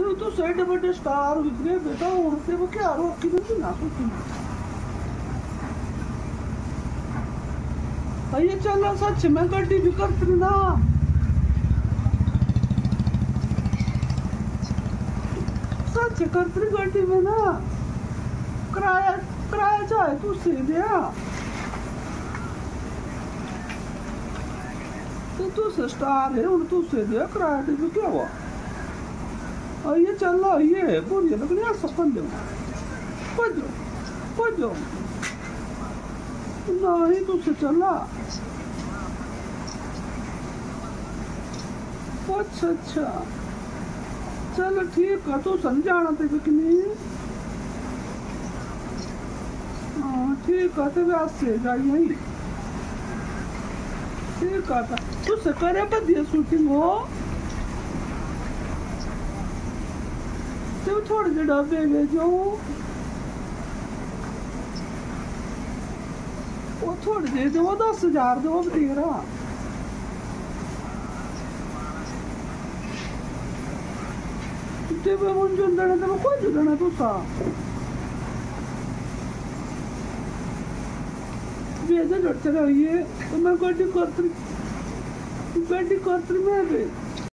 그리고 또 셀드벌드 스타로 이렇게 내가 오늘 때밖에 안 왔기는 좀 나쁘지. 아예 잘라 사 치면 갈디 비카트나. 사 치카트리 갈디 메나. किराया किराया चाहे तू सी दिया तो तू से स्टार है उन तू से दिया किराया टीवी क्या हुआ लगनी आ सकन दो पजो पजो नहीं तू से चला। अच्छा अच्छा। चल, ठीक है, तू समझाना ते कितनी हाँ ठीक है तो व्यास से जाइए ठीक है तो तू से करे बदिया शूटिंग हो। Seu torce da bebe jo. ਉਹ ਥੋੜੇ ਦੇ ਦੇ ਉਹ 10000 ਦੇ ਉਹ ਦੇਖ ਰਹਾ ਤੇ ਮੈਂ ਹੁਣ ਜੰਦਣਾ ਤੇ ਕੋਈ ਜੰਦਣਾ ਤੁਸਾਂ भी ऐसा लड़ते रहिए तो मैं गड्डी कर्तरी गड्डी कर्तरी में